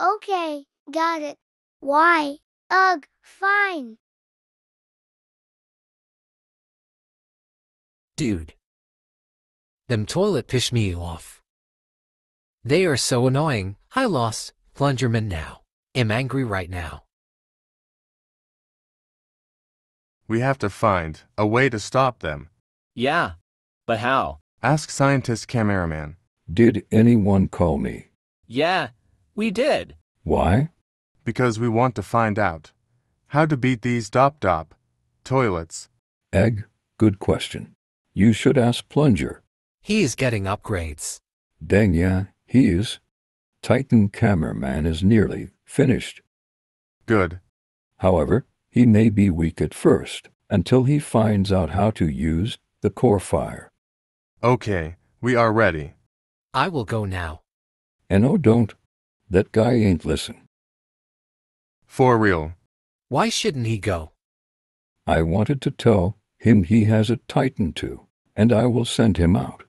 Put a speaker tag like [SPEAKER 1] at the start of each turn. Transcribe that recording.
[SPEAKER 1] Okay, got it. Why? Ugh, fine.
[SPEAKER 2] Dude. Them toilet piss me off. They are so annoying. I lost Plungerman now. Am angry right now.
[SPEAKER 3] We have to find a way to stop them.
[SPEAKER 4] Yeah, but how?
[SPEAKER 3] Ask scientist cameraman.
[SPEAKER 5] Did anyone call me?
[SPEAKER 4] Yeah, we did.
[SPEAKER 5] Why?
[SPEAKER 3] Because we want to find out how to beat these dop dop toilets.
[SPEAKER 5] Egg, good question. You should ask Plunger.
[SPEAKER 2] He is getting upgrades.
[SPEAKER 5] Dang yeah, he is. Titan Cameraman is nearly finished.
[SPEAKER 3] Good.
[SPEAKER 5] However, he may be weak at first until he finds out how to use the core fire.
[SPEAKER 3] Okay, we are ready.
[SPEAKER 2] I will go now.
[SPEAKER 5] And oh, don't. That guy ain't listen.
[SPEAKER 3] For real.
[SPEAKER 2] Why shouldn't he go?
[SPEAKER 5] I wanted to tell him he has a Titan too, and I will send him out.